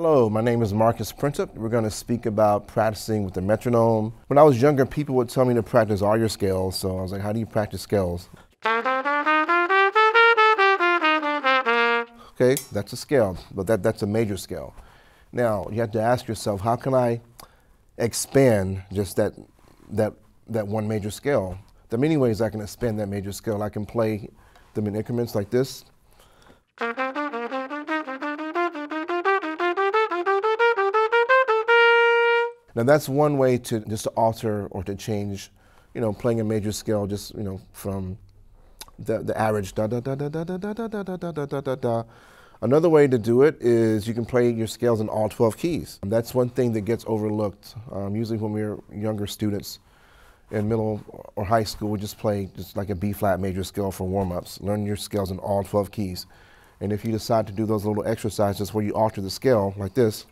Hello, my name is Marcus Printup. We're going to speak about practicing with the metronome. When I was younger, people would tell me to practice all your scales, so I was like, how do you practice scales? Okay, that's a scale, but that, that's a major scale. Now, you have to ask yourself, how can I expand just that, that, that one major scale? There are many ways I can expand that major scale. I can play them in increments like this. Now that's one way to just to alter or to change, you know, playing a major scale just, you know, from the, the average da da da da da da da da da da da da da da. Another way to do it is you can play your scales in all 12 keys. And that's one thing that gets overlooked. Um, usually when we're younger students in middle or high school, we just play just like a B flat major scale for warm-ups. Learn your scales in all 12 keys. And if you decide to do those little exercises where you alter the scale like this,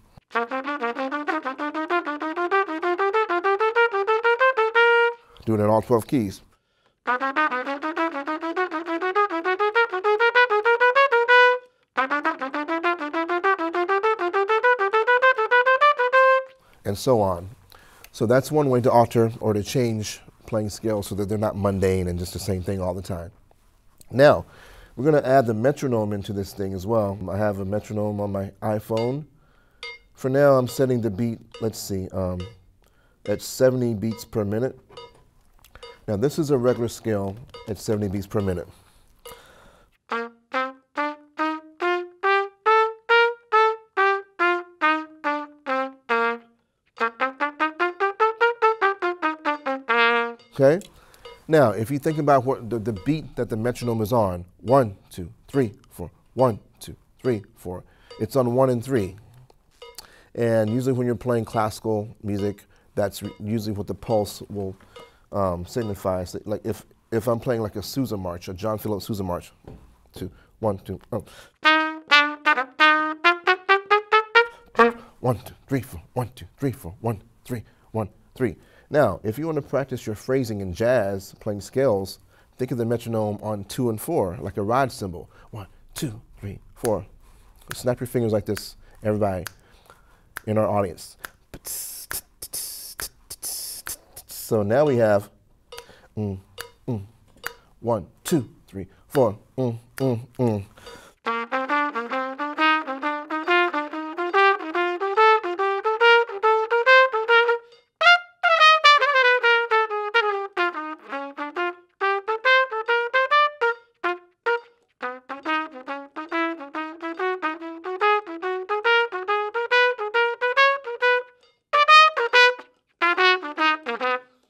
doing it all 12 keys. And so on. So that's one way to alter or to change playing scales so that they're not mundane and just the same thing all the time. Now, we're going to add the metronome into this thing as well. I have a metronome on my iPhone. For now, I'm setting the beat, let's see, um, at 70 beats per minute. Now this is a regular scale at 70 beats per minute. Okay? Now, if you think about what the, the beat that the metronome is on, one, two, three, four, one, two, three, four, it's on one and three. And usually when you're playing classical music, that's usually what the pulse will um, signifies like if if I'm playing like a Sousa march, a John Philip Sousa march, two, one, two, oh. One, two, three, four, one, two, three, four, one, three, one, three. Now, if you want to practice your phrasing in jazz, playing scales, think of the metronome on two and four, like a ride cymbal. One, two, three, four. Snap your fingers like this, everybody in our audience. So now we have mm, mm, one, two, three, four. Mm, mm, mm.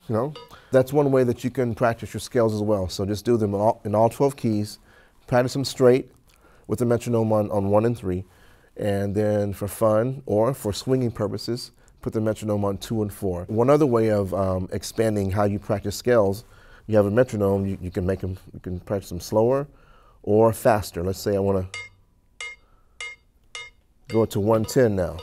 You know, that's one way that you can practice your scales as well. So just do them in all, in all 12 keys, practice them straight with the metronome on, on one and three. And then for fun or for swinging purposes, put the metronome on two and four. One other way of um, expanding how you practice scales, you have a metronome, you, you can make them, you can practice them slower or faster. Let's say I want to go to 110 now.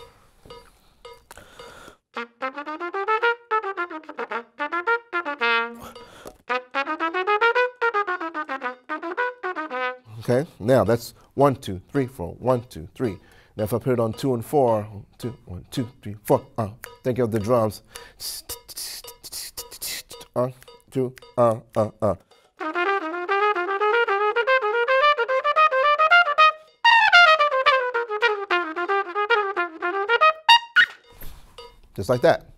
Okay, now that's one, two, three, four, one, two, three. Now if I put it on two and four, two, one, two, three, four, uh, think of the drums. Uh, two, uh, uh, uh. Just like that.